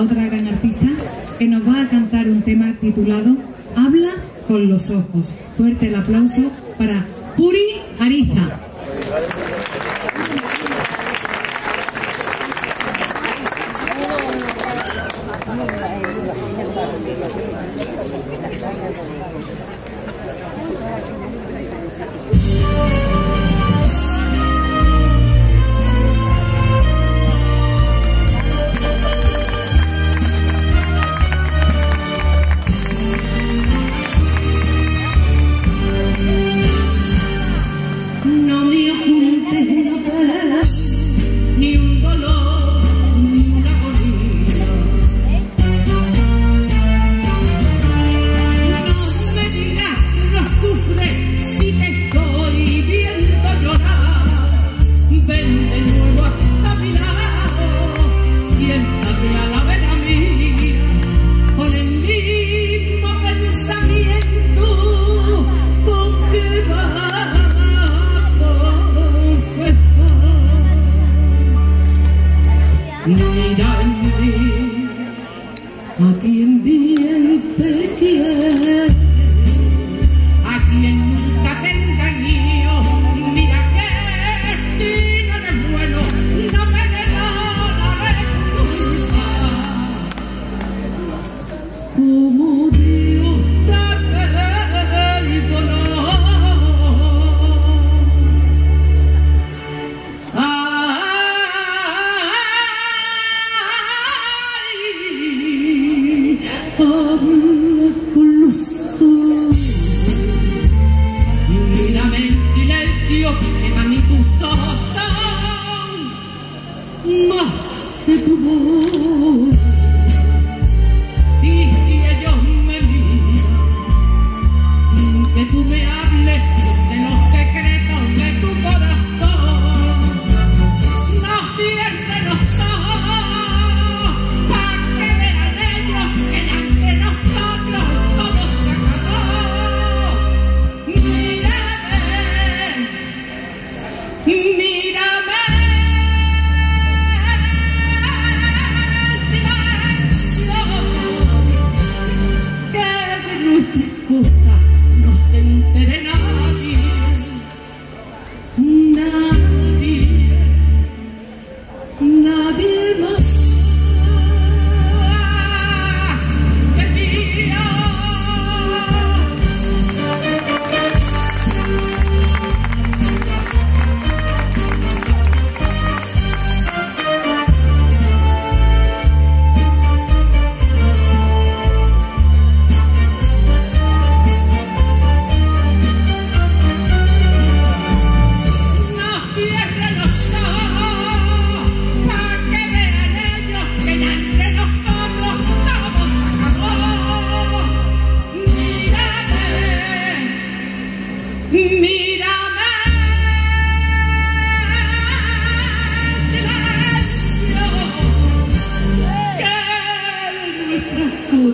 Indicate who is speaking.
Speaker 1: otra gran artista, que nos va a cantar un tema titulado Habla con los ojos. Fuerte el aplauso para Puri Ariza.
Speaker 2: no Oh.